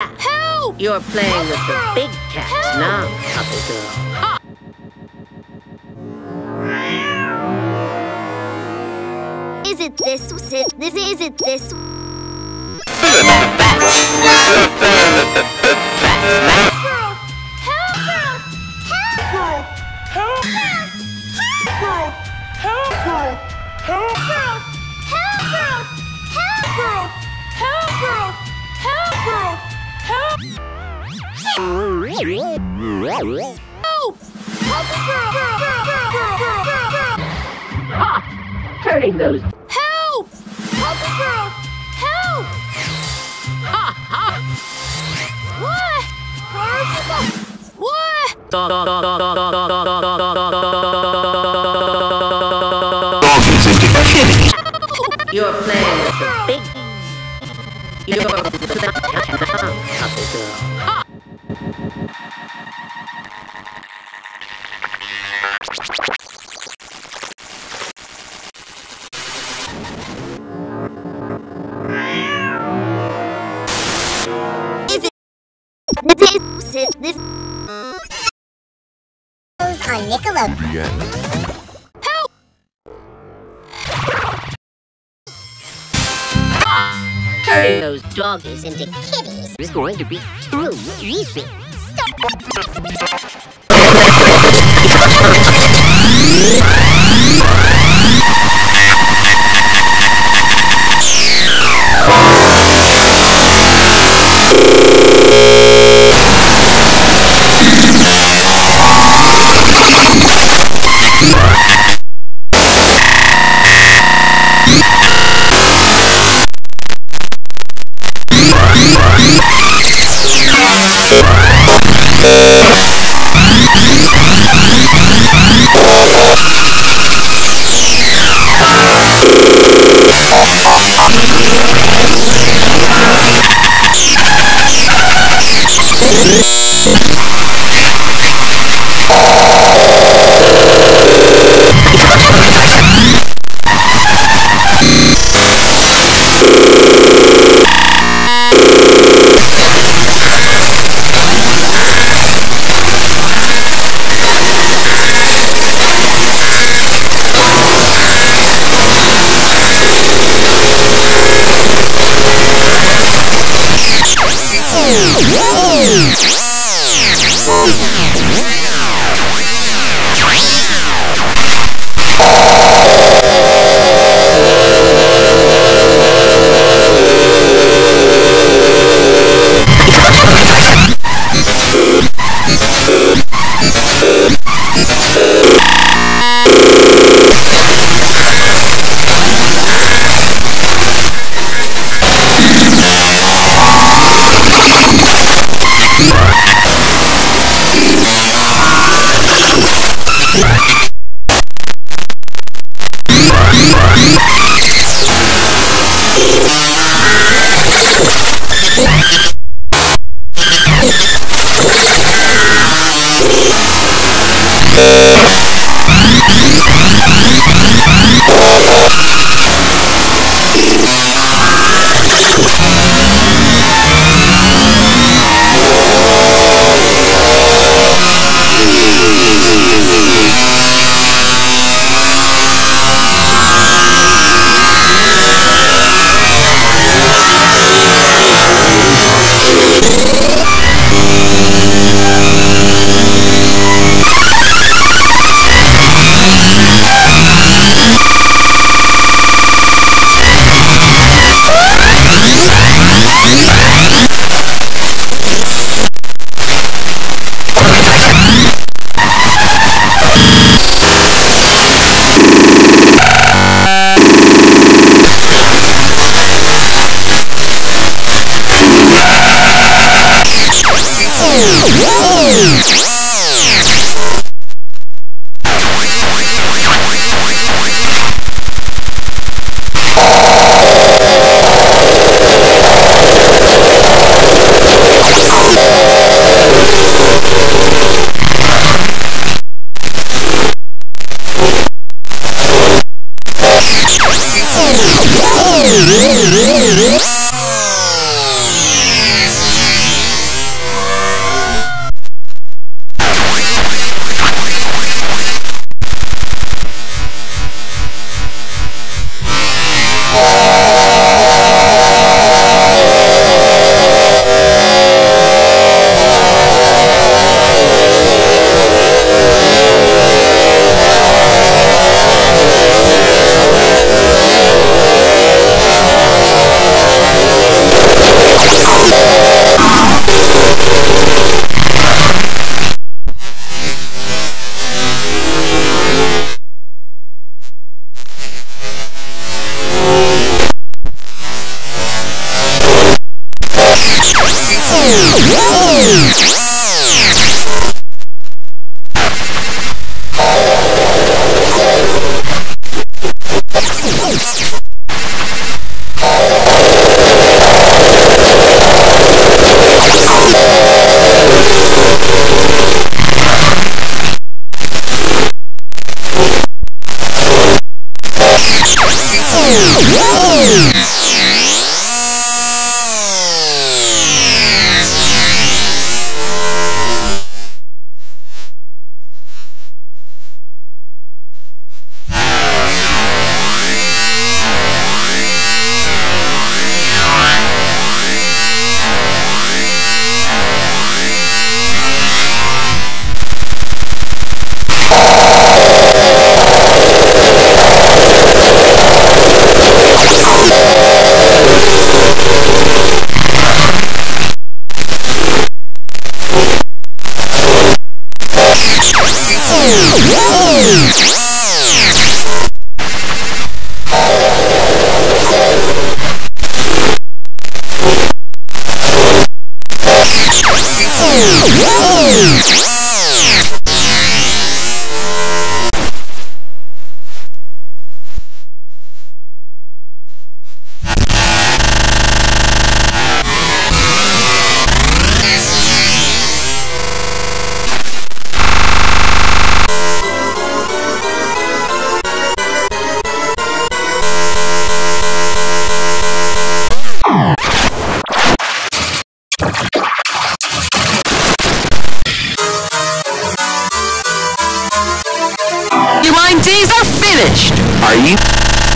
Help! You're playing with the big cat now, puppy girl. Ha! Is it this? Is it this? Is it this? Turning those. Help! Help! Help! Help! Ha ha! What? What? With the big. You're playing this? Is it this? On Nickelodeon. Yeah. Help! Turning those doggies Into kitties. is going to be true easy. Yeah. Whoa! Whoa! Your line days are finished! Are you?